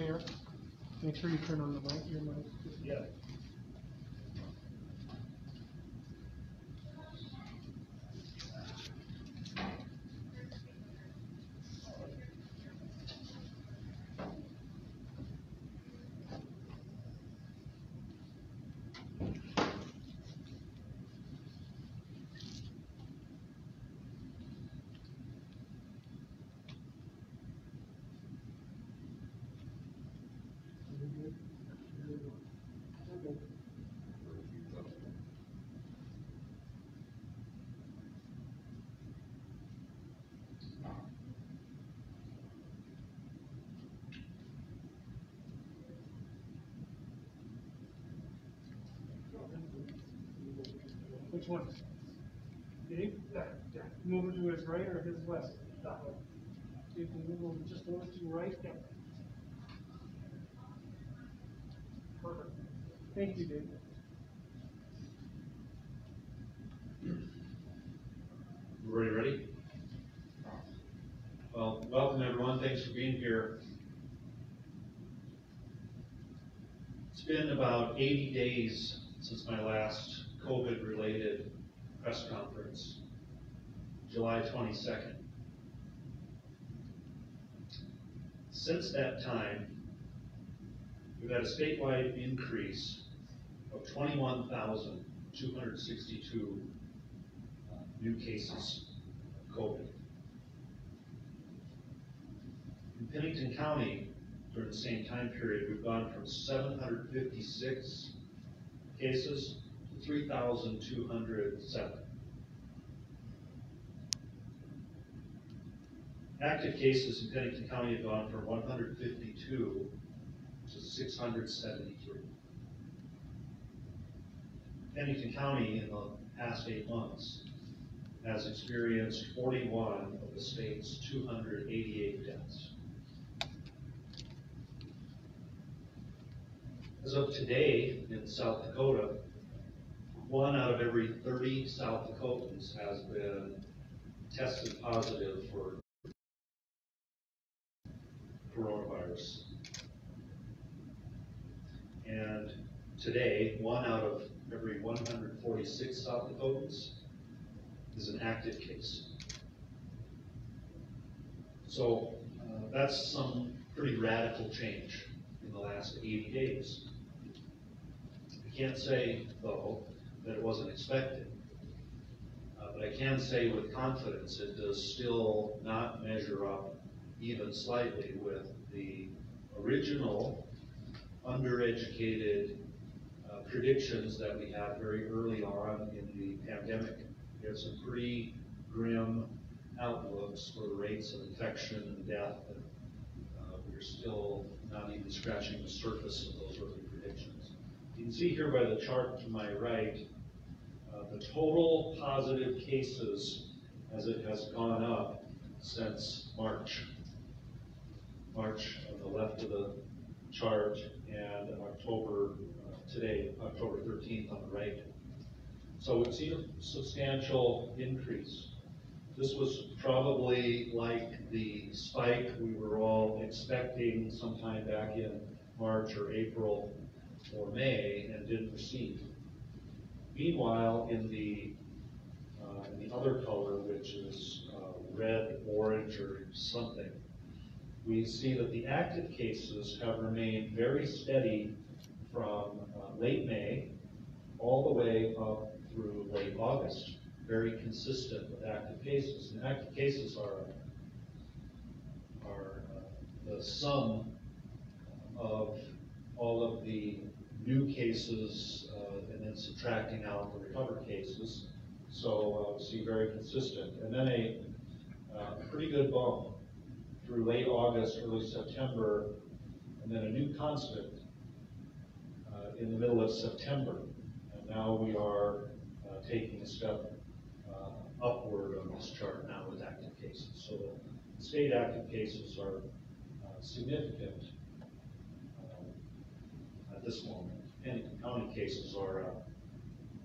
Mayor, make sure you turn on the mic, your mic. Yeah. Dave? Yeah, yeah. Move it to his right or his left? You can move over just little to the right, yeah. Perfect. Thank you, Dave. Everybody ready? Well, welcome everyone, thanks for being here. It's been about eighty days since my last COVID-related press conference, July twenty-second. Since that time, we've had a statewide increase of twenty-one thousand two hundred sixty-two uh, new cases of COVID. In Pennington County, during the same time period, we've gone from seven hundred fifty-six cases to three thousand two hundred seven. Active cases in Pennington County have gone from one hundred fifty-two to six hundred seventy-three. Pennington County in the past eight months has experienced forty-one of the state's two hundred eighty-eight deaths. As of today, in South Dakota, one out of every thirty South Dakotans has been tested positive for coronavirus. And today, one out of every one hundred forty-six South Dakotans is an active case. So, uh, that's some pretty radical change in the last eighty days. I can't say, though, that it wasn't expected. Uh, but I can say with confidence, it does still not measure up even slightly with the original undereducated uh, predictions that we had very early on in the pandemic. We had some pretty grim outlooks for the rates of infection and death, and uh, we're still not even scratching the surface of those early predictions. You can see here by the chart to my right, the total positive cases as it has gone up since March. March on the left of the chart and October, uh, today, October 13th on the right. So seen a substantial increase. This was probably like the spike we were all expecting sometime back in March or April or May and didn't receive. Meanwhile, in the, uh, in the other color, which is uh, red, orange, or something, we see that the active cases have remained very steady from uh, late May all the way up through late August, very consistent with active cases. And active cases are, are uh, the sum of all of the new cases and then subtracting out the recovered cases. So uh, we see very consistent. And then a uh, pretty good bump through late August, early September, and then a new constant uh, in the middle of September. And now we are uh, taking a step uh, upward on this chart now with active cases. So the state active cases are uh, significant uh, at this moment. Pennington County cases are a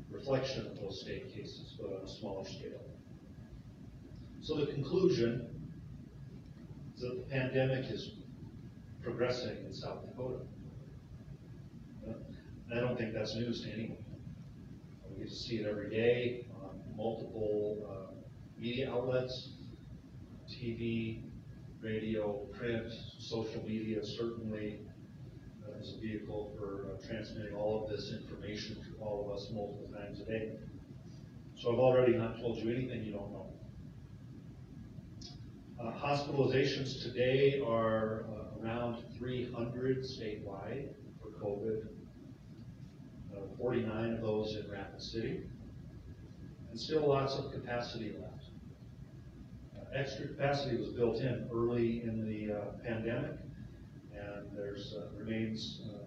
reflection of those state cases, but on a smaller scale. So the conclusion is that the pandemic is progressing in South Dakota. I don't think that's news to anyone. We get to see it every day on multiple, uh, media outlets, TV, radio, print, social media certainly is a vehicle for uh, transmitting all of this information to all of us multiple times a day. So I've already not told you anything you don't know. Uh, Hospitalizations today are uh, around three hundred statewide for COVID. Uh, Forty-nine of those in Rapid City. And still lots of capacity left. Uh, Extra capacity was built in early in the uh, pandemic, and there's, uh, remains, uh,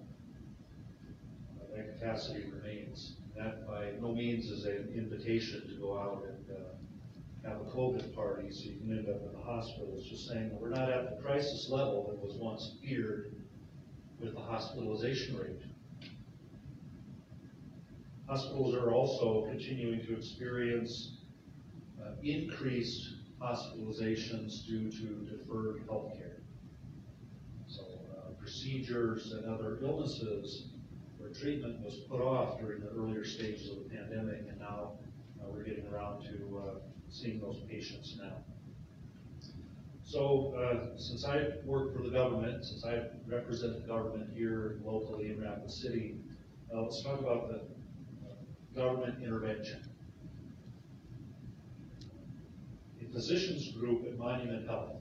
that capacity remains. That by no means is an invitation to go out and uh, have a COVID party so you can end up in the hospital. It's just saying we're not at the crisis level that was once feared with the hospitalization rate. Hospitals are also continuing to experience uh, increased hospitalizations due to deferred health care. Procedures and other illnesses where treatment was put off during the earlier stages of the pandemic, and now uh, we're getting around to uh, seeing those patients now. So, uh, since I work for the government, since I represent the government here locally in Rapid City, uh, let's talk about the government intervention. The physicians group at Monument Health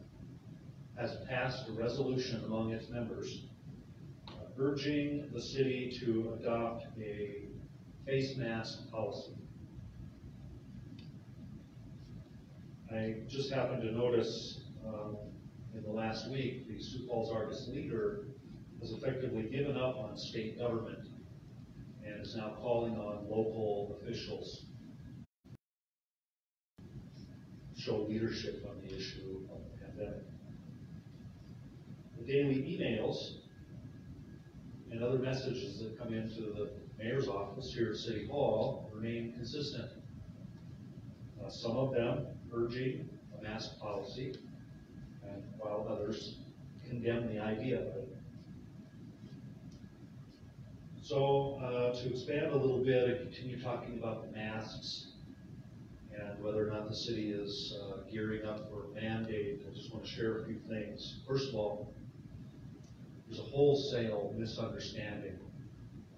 has passed a resolution among its members uh, urging the city to adopt a face mask policy. I just happened to notice, um, in the last week, the Sioux Falls Argus Leader has effectively given up on state government and is now calling on local officials to show leadership on the issue of the pandemic. Daily emails and other messages that come into the mayor's office here at City Hall remain consistent. Uh, some of them urging a mask policy, and while others condemn the idea of it. So, uh, to expand a little bit and continue talking about the masks and whether or not the city is uh, gearing up for a mandate, I just want to share a few things. First of all, there's a wholesale misunderstanding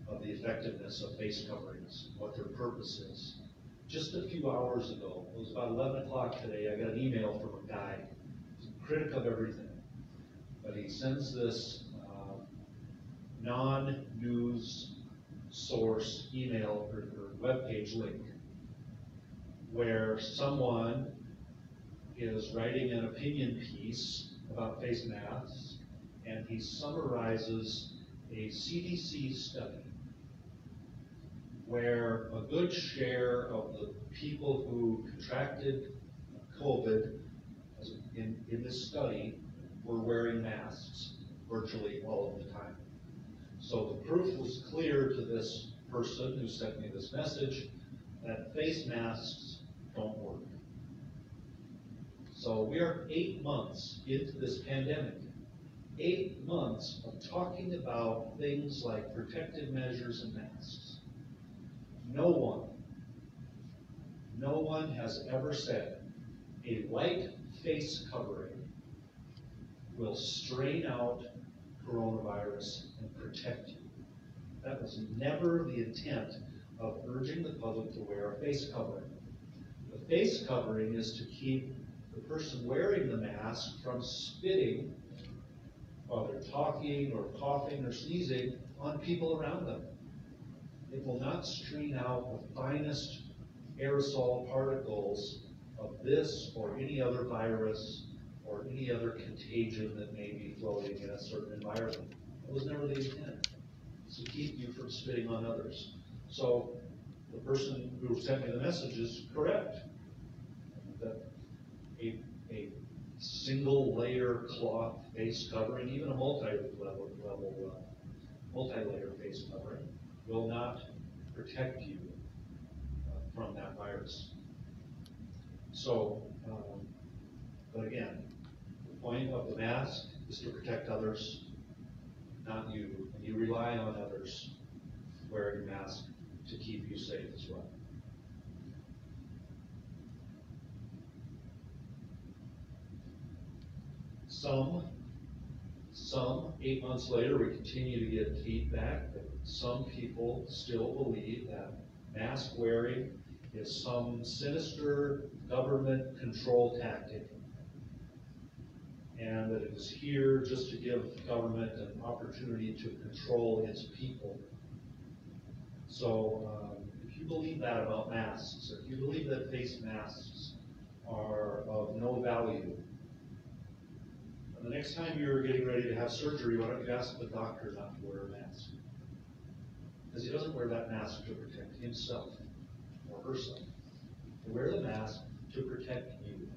of the effectiveness of face coverings, what their purpose is. Just a few hours ago, it was about eleven o'clock today, I got an email from a guy, a critic of everything. But he sends this, uh, non-news source email or, or webpage link where someone is writing an opinion piece about face masks and he summarizes a CDC study where a good share of the people who contracted COVID in, in this study were wearing masks virtually all of the time. So the proof was clear to this person who sent me this message that face masks don't work. So we are eight months into this pandemic. Eight months of talking about things like protective measures and masks. No one, no one has ever said a light face covering will strain out coronavirus and protect you. That was never the intent of urging the public to wear a face covering. The face covering is to keep the person wearing the mask from spitting while they're talking or coughing or sneezing on people around them. It will not screen out the finest aerosol particles of this or any other virus or any other contagion that may be floating in a certain environment. It was never the intent, It's to keep you from spitting on others. So the person who sent me the message is correct. That a, a single layer cloth face covering, even a multi-level, level, uh, multi-layer face covering, will not protect you uh, from that virus. So, um, but again, the point of the mask is to protect others, not you, and you rely on others wearing masks to keep you safe as well. Some, some, eight months later, we continue to get feedback that some people still believe that mask wearing is some sinister government control tactic. And that it is here just to give government an opportunity to control its people. So, um, if you believe that about masks, if you believe that face masks are of no value, and the next time you're getting ready to have surgery, why don't you ask the doctor not to wear a mask? Because he doesn't wear that mask to protect himself or herself. They wear the mask to protect you.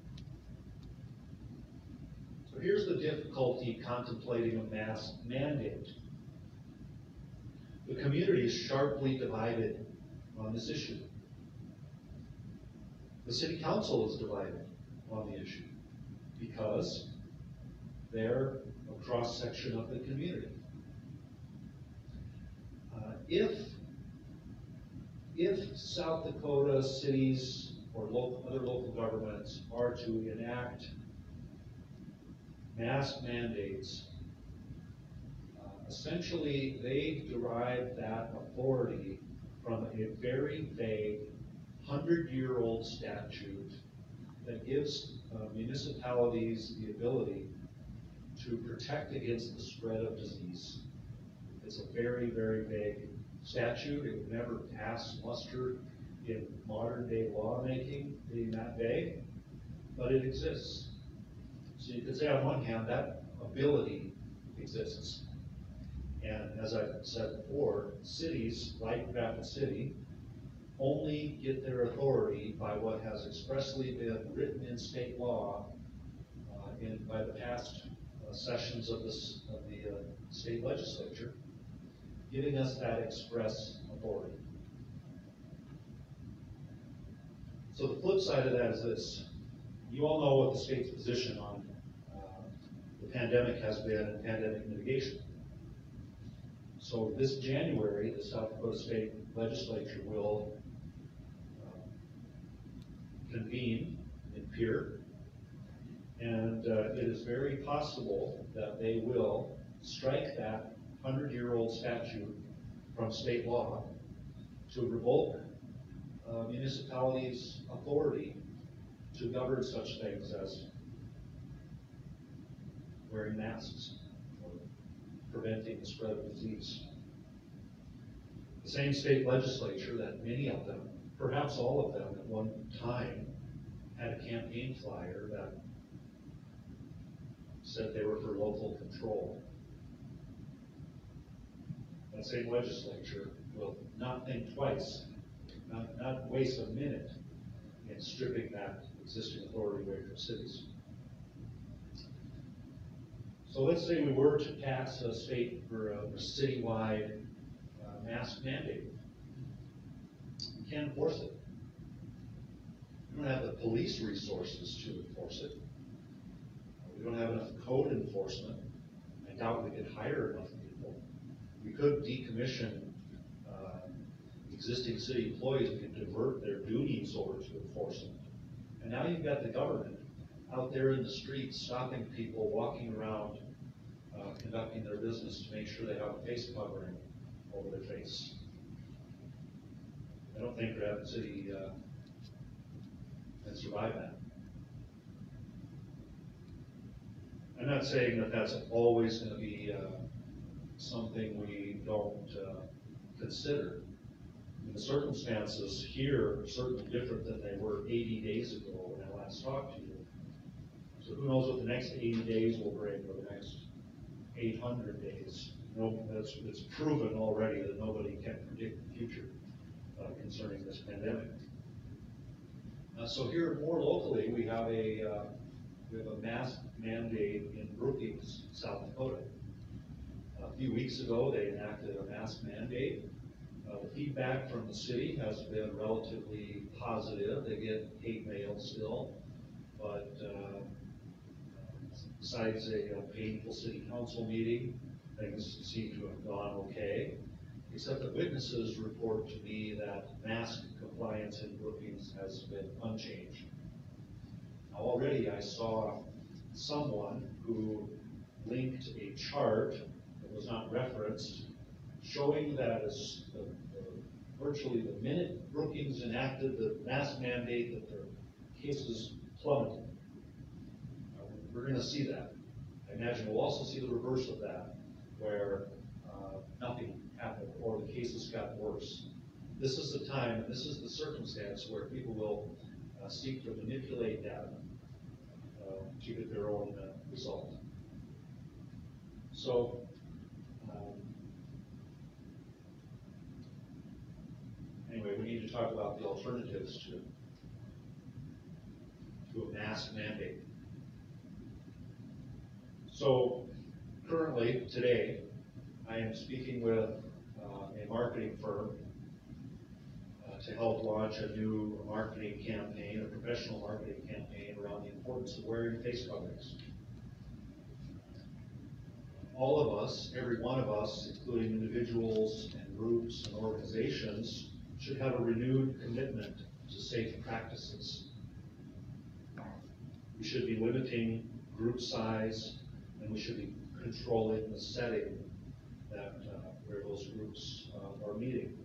So here's the difficulty contemplating a mask mandate. The community is sharply divided on this issue. The city council is divided on the issue because they're a cross-section of the community. Uh, If, if South Dakota cities or local, other local governments are to enact mask mandates, uh, essentially, they derive that authority from a very vague, hundred-year-old statute that gives uh, municipalities the ability to protect against the spread of disease. It's a very, very vague statute. It would never pass muster in modern-day lawmaking, being that vague, but it exists. So you could say on one hand, that ability exists. And as I said before, cities like Rapid City only get their authority by what has expressly been written in state law uh, in, by the past sessions of this, of the uh, state legislature, giving us that express authority. So the flip side of that is this. You all know what the state's position on uh, the pandemic has been and pandemic mitigation. So this January, the South Dakota State Legislature will uh, convene in Pierre. And uh, it is very possible that they will strike that hundred-year-old statute from state law to revoke uh, municipalities' authority to govern such things as wearing masks or preventing the spread of disease. The same state legislature that many of them, perhaps all of them at one time, had a campaign flyer that said they were for local control. That same legislature will not think twice, not, not waste a minute in stripping that existing authority away from cities. So let's say we were to pass a state or a citywide uh, mask mandate. We can't enforce it. We don't have the police resources to enforce it. We don't have enough code enforcement. I doubt we could hire enough people. We could decommission uh, existing city employees, could divert their duties over to enforcement. And now you've got the government out there in the streets stopping people walking around, uh, conducting their business to make sure they have a face covering over their face. I don't think Rapid City uh, can survive that. I'm saying that that's always gonna be, uh, something we don't, uh, consider. The circumstances here are certainly different than they were eighty days ago when I last talked to you. So who knows what the next eighty days will bring, or the next eight hundred days? No, it's proven already that nobody can predict the future, uh, concerning this pandemic. Uh, so here more locally, we have a, we have a mask mandate in Brookings, South Dakota. A few weeks ago, they enacted a mask mandate. Uh, the feedback from the city has been relatively positive. They get hate mail still, but, uh, besides a a painful city council meeting, things seem to have gone okay, except that witnesses report to me that mask compliance in Brookings has been unchanged. Already I saw someone who linked a chart that was not referenced, showing that as the, the- virtually the minute Brookings enacted the mask mandate, that their cases plummeted. Uh, We're gonna see that. I imagine we'll also see the reverse of that, where, uh, nothing happened, or the cases got worse. This is the time, and this is the circumstance where people will, uh, seek to manipulate data, to get their own, uh, result. So, um, anyway, we need to talk about the alternatives to, to a mask mandate. So, currently, today, I am speaking with, uh, a marketing firm to help launch a new marketing campaign, a professional marketing campaign around the importance of wearing face coverings. All of us, every one of us, including individuals and groups and organizations, should have a renewed commitment to safe practices. We should be limiting group size, and we should be controlling the setting that, uh, where those groups, uh, are meeting.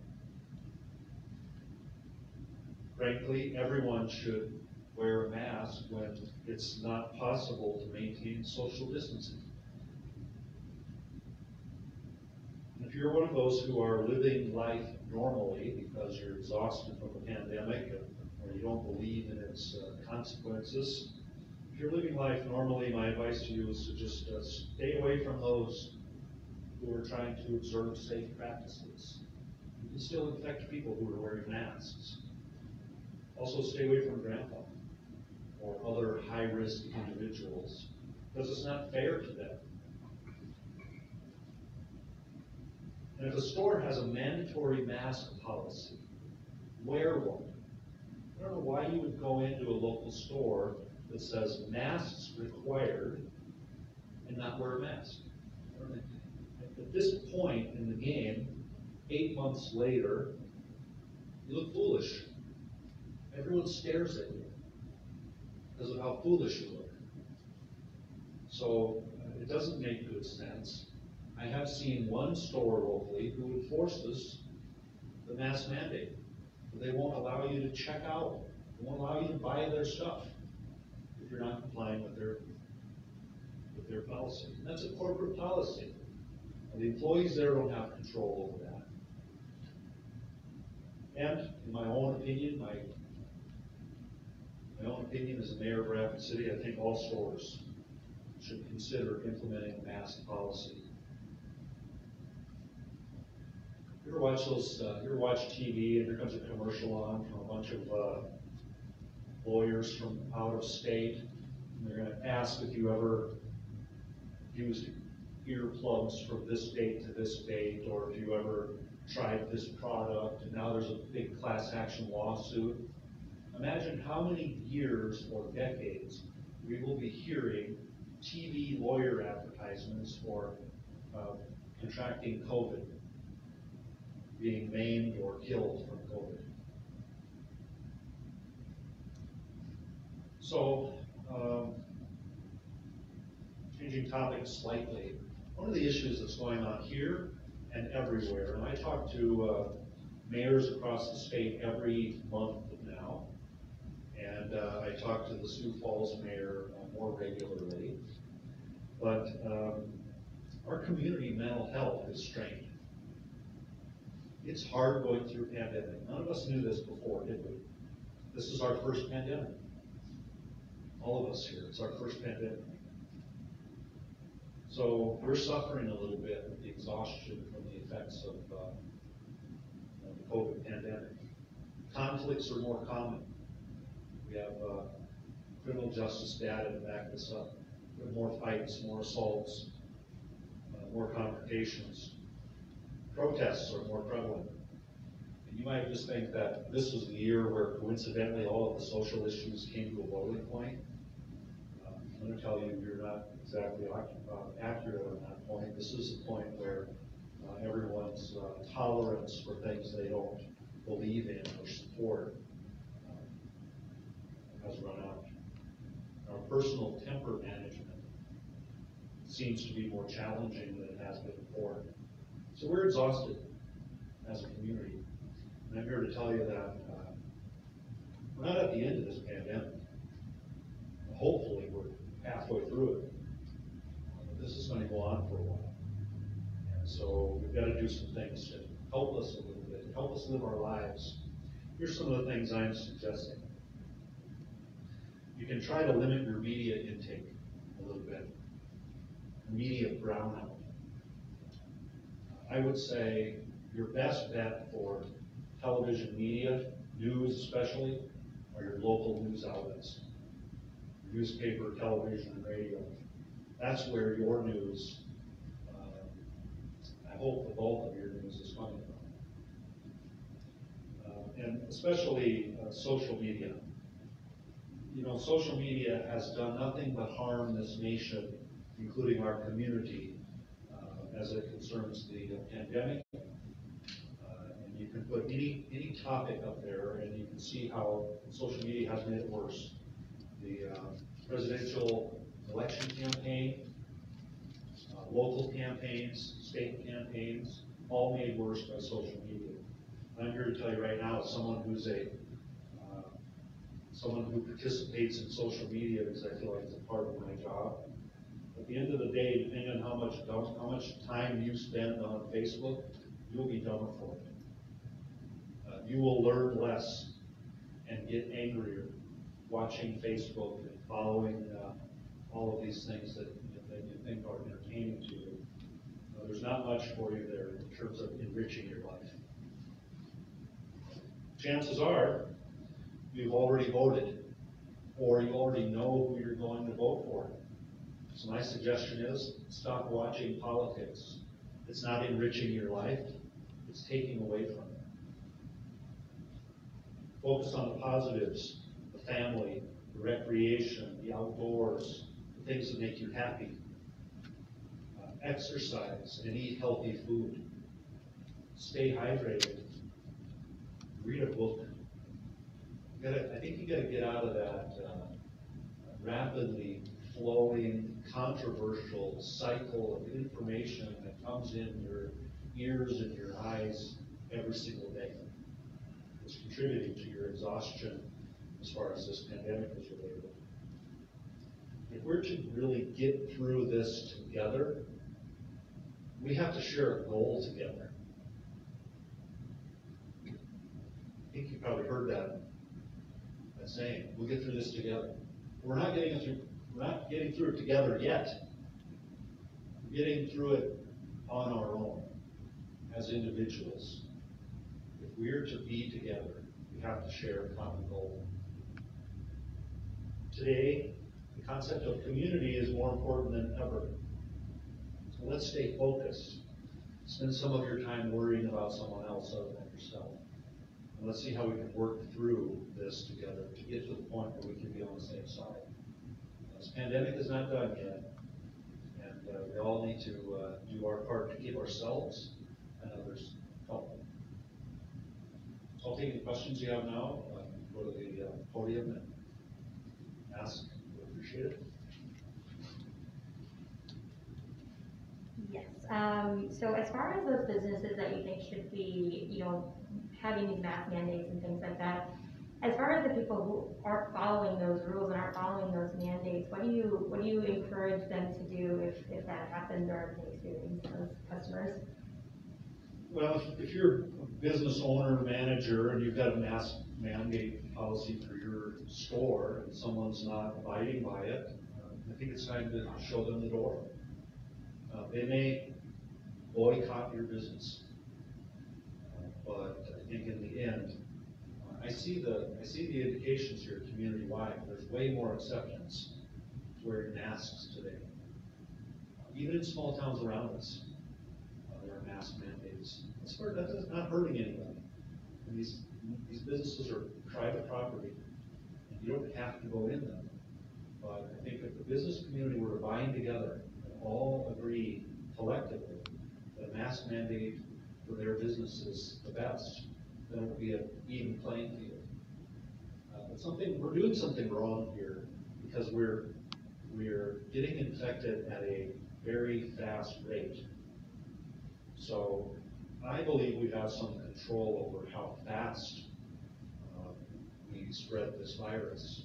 Frankly, everyone should wear a mask when it's not possible to maintain social distancing. And if you're one of those who are living life normally because you're exhausted from the pandemic or you don't believe in its uh, consequences, if you're living life normally, my advice to you is to just uh, stay away from those who are trying to observe safe practices. You can still infect people who are wearing masks. Also, stay away from grandpa or other high-risk individuals, because it's not fair to them. And if a store has a mandatory mask policy, wear one. I don't know why you would go into a local store that says masks required and not wear a mask. At this point in the game, eight months later, you look foolish. Everyone stares at you because of how foolish you look. So uh, it doesn't make good sense. I have seen one store locally who enforces the mask mandate. They won't allow you to check out, they won't allow you to buy their stuff if you're not complying with their, with their policy. And that's a corporate policy. And the employees there don't have control over that. And in my own opinion, my, my own opinion as a mayor of Rapid City, I think all stores should consider implementing a mask policy. You ever watch those, uh, you ever watch TV and there comes a commercial on from a bunch of, uh, lawyers from out of state? And they're gonna ask if you ever used earplugs from this date to this date, or if you ever tried this product, and now there's a big class action lawsuit. Imagine how many years or decades we will be hearing TV lawyer advertisements for, uh, contracting COVID, being maimed or killed from COVID. So, um, changing topics slightly, one of the issues that's going on here and everywhere, and I talk to, uh, mayors across the state every month and, uh, I talk to the Sioux Falls mayor uh, more regularly, but, um, our community mental health is strained. It's hard going through a pandemic. None of us knew this before, did we? This is our first pandemic. All of us here, it's our first pandemic. So we're suffering a little bit with the exhaustion from the effects of, uh, of the COVID pandemic. Conflicts are more common. We have, uh, criminal justice data to back this up. We have more fights, more assaults, uh, more confrontations. Protests are more prevalent. And you might just think that this was the year where coincidentally all of the social issues came to a boiling point. Uh, I'm gonna tell you, you're not exactly accurate on that point. This is a point where uh, everyone's uh, tolerance for things they don't believe in or support has run out. Our personal temper management seems to be more challenging than it has been before. So we're exhausted as a community. And I'm here to tell you that uh, we're not at the end of this pandemic. Hopefully, we're halfway through it. But This is gonna go on for a while. And so we've gotta do some things to help us a little bit, help us live our lives. Here's some of the things I'm suggesting. You can try to limit your media intake a little bit. Media brownout. I would say your best bet for television media, news especially, are your local news outlets. Newspaper, television, and radio. That's where your news, uh, I hope the bulk of your news is coming from. Uh, And especially, uh, social media. You know, social media has done nothing but harm this nation, including our community, uh, as it concerns the pandemic. Uh, And you can put any, any topic up there, and you can see how social media has made it worse. The uh, presidential election campaign, uh, local campaigns, state campaigns, all made worse by social media. And I'm here to tell you right now, as someone who's a, someone who participates in social media because I feel like it's a part of my job. At the end of the day, depending on how much, how much time you spend on Facebook, you'll be dumber for it. Uh, You will learn less and get angrier watching Facebook and following, uh, all of these things that, that you think are entertaining to you. Uh, There's not much for you there in terms of enriching your life. Chances are, you've already voted, or you already know who you're going to vote for. So my suggestion is, stop watching politics. It's not enriching your life, it's taking away from it. Focus on the positives, the family, the recreation, the outdoors, the things that make you happy. Uh, Exercise and eat healthy food. Stay hydrated. Read a book. Gotta, I think you gotta get out of that, uh, rapidly flowing, controversial cycle of information that comes in your ears and your eyes every single day. It's contributing to your exhaustion as far as this pandemic is related. If we're to really get through this together, we have to share a goal together. I think you probably heard that saying, we'll get through this together. We're not getting it through, we're not getting through it together yet. We're getting through it on our own, as individuals. If we're to be together, we have to share a common goal. Today, the concept of community is more important than ever. So let's stay focused. Spend some of your time worrying about someone else other than yourself. And let's see how we can work through this together to get to the point where we can be on the same side. This pandemic is not done yet, and uh, we all need to uh, do our part to keep ourselves and others healthy. I'll take any questions you have now, uh, go to the uh, podium and ask, we appreciate it. Yes, um, so as far as those businesses that you think should be, you know, having these mask mandates and things like that, as far as the people who aren't following those rules and aren't following those mandates, what do you, what do you encourage them to do if, if that happens or if they experience those customers? Well, if- you're a business owner, manager, and you've got a mask mandate policy for your store, and someone's not abiding by it, I think it's time to show them the door. Uh, They may boycott your business. But think in the end, I see the, I see the indications here community-wide. There's way more acceptance to wearing masks today. Even in small towns around us, uh, there are mask mandates. That's that's not hurting anybody. And these, these businesses are private property, and you don't have to go in them. But I think if the business community were to bind together and all agree collectively that a mask mandate for their business is the best, then it would be an even playing field. Uh, But something, we're doing something wrong here because we're, we're getting infected at a very fast rate. So I believe we have some control over how fast uh, we spread this virus.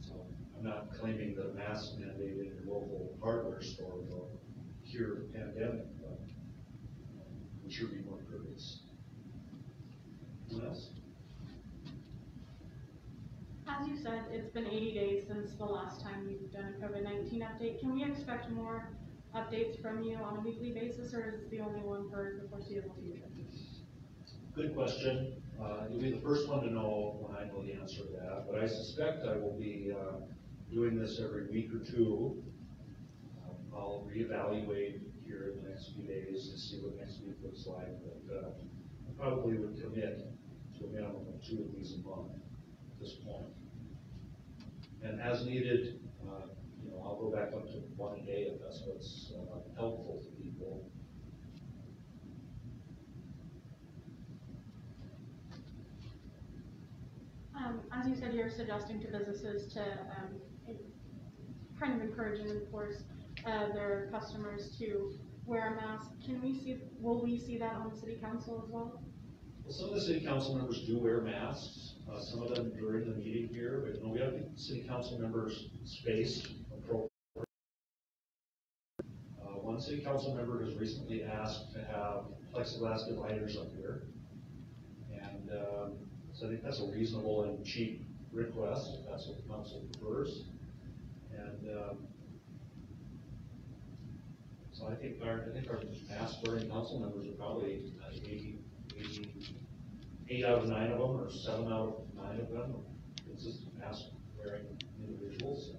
So I'm not claiming that a mask mandate in your local hardware store will cure the pandemic, but uh, we be more courteous. Else? As you said, it's been eighty days since the last time you've done a COVID nineteen update. Can we expect more updates from you on a weekly basis, or is this the only one for the foreseeable future? Good question. Uh, You'll be the first one to know when I know the answer to that, but I suspect I will be uh, doing this every week or two. Um, I'll reevaluate here in the next few days to see what next week looks like, but uh, I probably would commit to a two of these a month at this point. And as needed, uh, you know, I'll go back up to one a day if that's what's uh, helpful to people. Um, as you said, you're suggesting to businesses to, um, kind of encourage and enforce, uh, their customers to wear a mask. Can we see, will we see that on the city council as well? Some of the city council members do wear masks, uh, some of them during the meeting here, but you know, we have city council members spaced appropriately. Uh, one city council member has recently asked to have plexiglass dividers up here. And um, so I think that's a reasonable and cheap request, if that's what the council prefers. And um, so I think our, I think our mask wearing council members are probably uh, 80 eight out of nine of them, or seven out of nine of them, consist of mask-wearing individuals.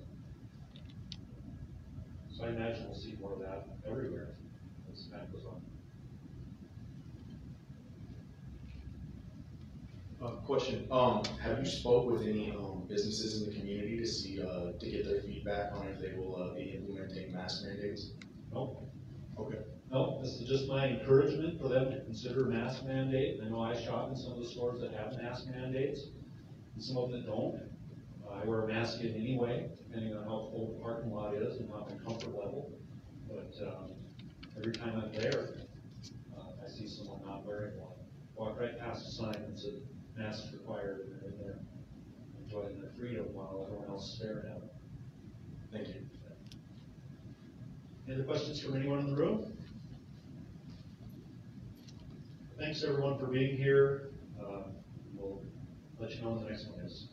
So I imagine we'll see more of that everywhere as time goes on. Uh, question: um, Have you spoke with any um, businesses in the community to see uh, to get their feedback on if they will uh, be implementing mask mandates? No. Okay. No, this is just my encouragement for them to consider mask mandate. I know I shop in some of the stores that have mask mandates, and some of them that don't. I wear a mask in anyway, depending on how full the parking lot is and how my comfort level. But, um, every time I'm there, uh, I see someone not wearing one. Walk right past a sign that said mask required, and they're in there enjoying their freedom while everyone else is staring at them. Thank you. Any other questions from anyone in the room? Thanks, everyone, for being here. Uh, We'll let you know when the next one is.